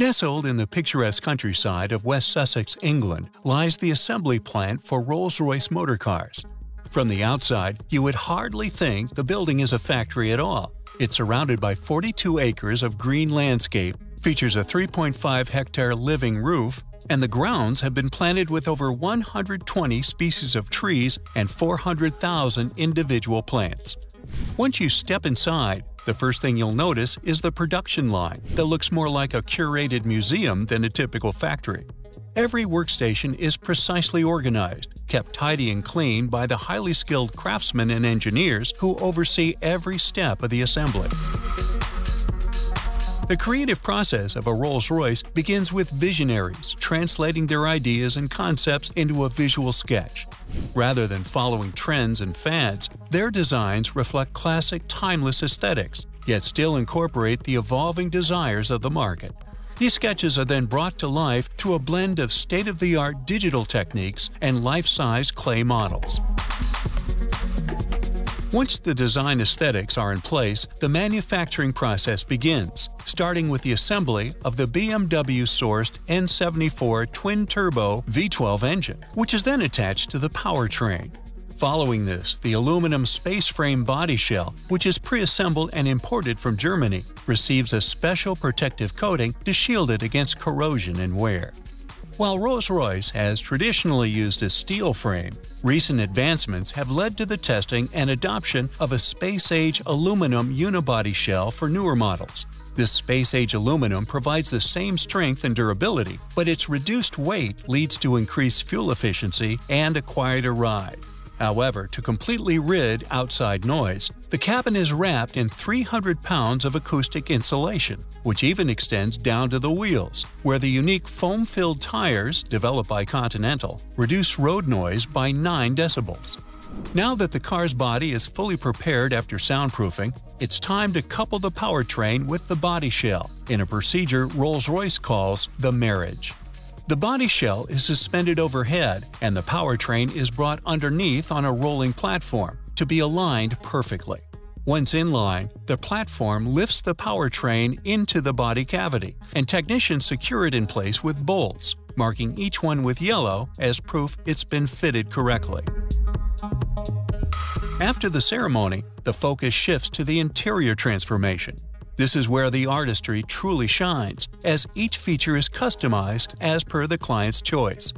Nestled in the picturesque countryside of West Sussex, England, lies the assembly plant for Rolls-Royce motor cars. From the outside, you would hardly think the building is a factory at all. It's surrounded by 42 acres of green landscape, features a 3.5 hectare living roof, and the grounds have been planted with over 120 species of trees and 400,000 individual plants. Once you step inside, the first thing you'll notice is the production line that looks more like a curated museum than a typical factory. Every workstation is precisely organized, kept tidy and clean by the highly skilled craftsmen and engineers who oversee every step of the assembly. The creative process of a Rolls-Royce begins with visionaries translating their ideas and concepts into a visual sketch. Rather than following trends and fads, their designs reflect classic, timeless aesthetics, yet still incorporate the evolving desires of the market. These sketches are then brought to life through a blend of state-of-the-art digital techniques and life-size clay models. Once the design aesthetics are in place, the manufacturing process begins, starting with the assembly of the BMW-sourced N74 twin-turbo V12 engine, which is then attached to the powertrain. Following this, the aluminum space frame body shell, which is pre-assembled and imported from Germany, receives a special protective coating to shield it against corrosion and wear. While Rolls-Royce has traditionally used a steel frame, recent advancements have led to the testing and adoption of a space-age aluminum unibody shell for newer models. This space-age aluminum provides the same strength and durability, but its reduced weight leads to increased fuel efficiency and a quieter ride. However, to completely rid outside noise, the cabin is wrapped in 300 pounds of acoustic insulation, which even extends down to the wheels, where the unique foam-filled tires, developed by Continental, reduce road noise by 9 decibels. Now that the car's body is fully prepared after soundproofing, it's time to couple the powertrain with the body shell in a procedure Rolls-Royce calls the marriage. The body shell is suspended overhead and the powertrain is brought underneath on a rolling platform to be aligned perfectly. Once in line, the platform lifts the powertrain into the body cavity, and technicians secure it in place with bolts, marking each one with yellow as proof it's been fitted correctly. After the ceremony, the focus shifts to the interior transformation. This is where the artistry truly shines, as each feature is customized as per the client's choice.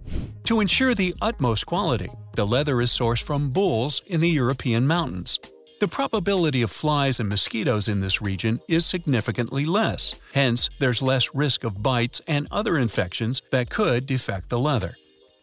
To ensure the utmost quality, the leather is sourced from bulls in the European mountains. The probability of flies and mosquitoes in this region is significantly less, hence there's less risk of bites and other infections that could defect the leather.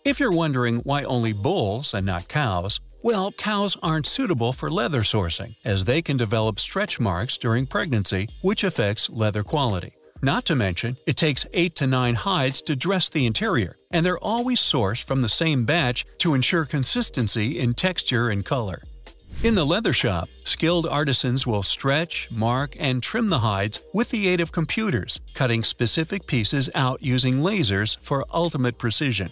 If you're wondering why only bulls and not cows, well, cows aren't suitable for leather sourcing, as they can develop stretch marks during pregnancy, which affects leather quality. Not to mention, it takes 8 to 9 hides to dress the interior, and they're always sourced from the same batch to ensure consistency in texture and color. In the leather shop, skilled artisans will stretch, mark, and trim the hides with the aid of computers, cutting specific pieces out using lasers for ultimate precision.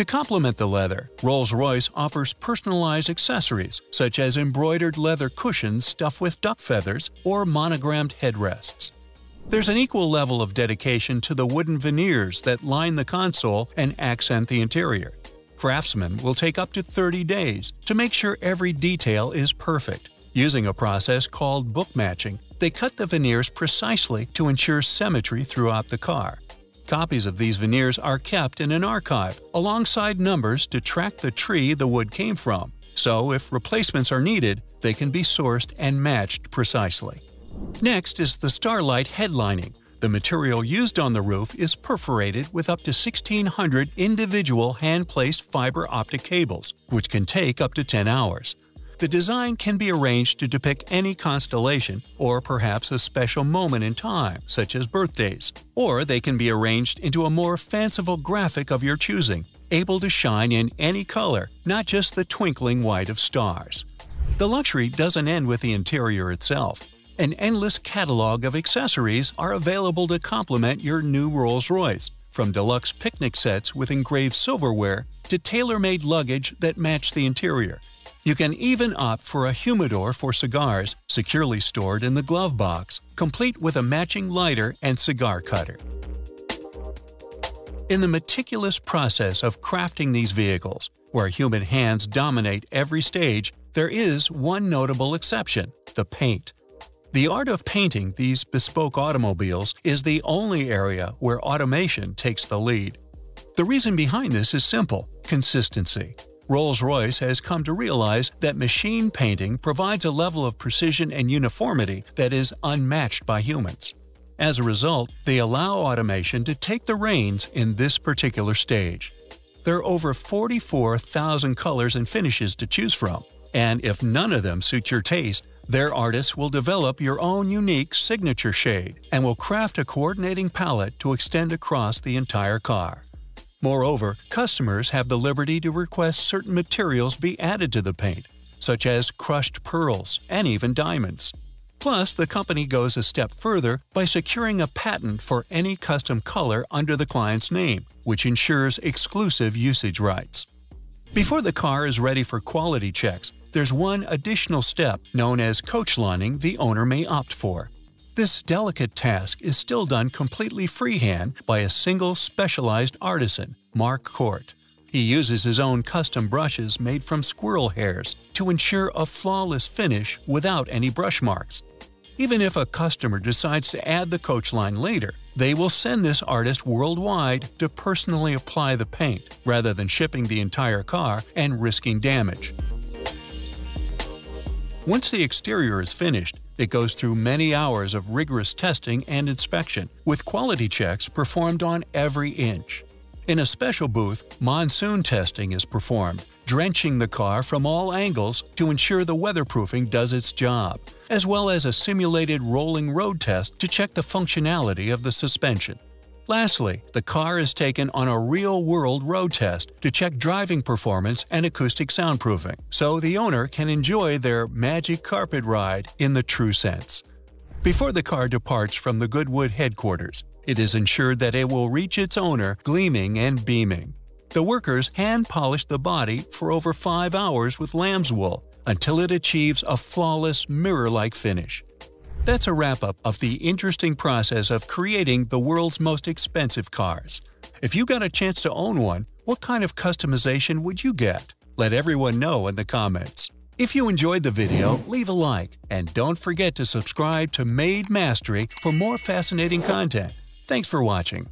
To complement the leather, Rolls-Royce offers personalized accessories such as embroidered leather cushions stuffed with duck feathers or monogrammed headrests. There's an equal level of dedication to the wooden veneers that line the console and accent the interior. Craftsmen will take up to 30 days to make sure every detail is perfect. Using a process called book matching, they cut the veneers precisely to ensure symmetry throughout the car. Copies of these veneers are kept in an archive, alongside numbers to track the tree the wood came from, so if replacements are needed, they can be sourced and matched precisely. Next is the Starlight headlining. The material used on the roof is perforated with up to 1,600 individual hand-placed fiber optic cables, which can take up to 10 hours. The design can be arranged to depict any constellation or perhaps a special moment in time, such as birthdays, or they can be arranged into a more fanciful graphic of your choosing, able to shine in any color, not just the twinkling white of stars. The luxury doesn't end with the interior itself. An endless catalog of accessories are available to complement your new Rolls-Royce, from deluxe picnic sets with engraved silverware to tailor-made luggage that match the interior, you can even opt for a humidor for cigars, securely stored in the glove box, complete with a matching lighter and cigar cutter. In the meticulous process of crafting these vehicles, where human hands dominate every stage, there is one notable exception – the paint. The art of painting these bespoke automobiles is the only area where automation takes the lead. The reason behind this is simple – consistency. Rolls-Royce has come to realize that machine painting provides a level of precision and uniformity that is unmatched by humans. As a result, they allow automation to take the reins in this particular stage. There are over 44,000 colors and finishes to choose from, and if none of them suit your taste, their artists will develop your own unique signature shade and will craft a coordinating palette to extend across the entire car. Moreover, customers have the liberty to request certain materials be added to the paint, such as crushed pearls and even diamonds. Plus, the company goes a step further by securing a patent for any custom color under the client's name, which ensures exclusive usage rights. Before the car is ready for quality checks, there's one additional step known as coach lining the owner may opt for. This delicate task is still done completely freehand by a single specialized artisan, Mark Court. He uses his own custom brushes made from squirrel hairs to ensure a flawless finish without any brush marks. Even if a customer decides to add the coach line later, they will send this artist worldwide to personally apply the paint, rather than shipping the entire car and risking damage. Once the exterior is finished, it goes through many hours of rigorous testing and inspection, with quality checks performed on every inch. In a special booth, monsoon testing is performed, drenching the car from all angles to ensure the weatherproofing does its job, as well as a simulated rolling road test to check the functionality of the suspension. Lastly, the car is taken on a real-world road test to check driving performance and acoustic soundproofing, so the owner can enjoy their magic carpet ride in the true sense. Before the car departs from the Goodwood headquarters, it is ensured that it will reach its owner gleaming and beaming. The workers hand polish the body for over 5 hours with lamb's wool until it achieves a flawless mirror-like finish. That's a wrap-up of the interesting process of creating the world's most expensive cars. If you got a chance to own one, what kind of customization would you get? Let everyone know in the comments. If you enjoyed the video, leave a like, and don't forget to subscribe to Made Mastery for more fascinating content. Thanks for watching.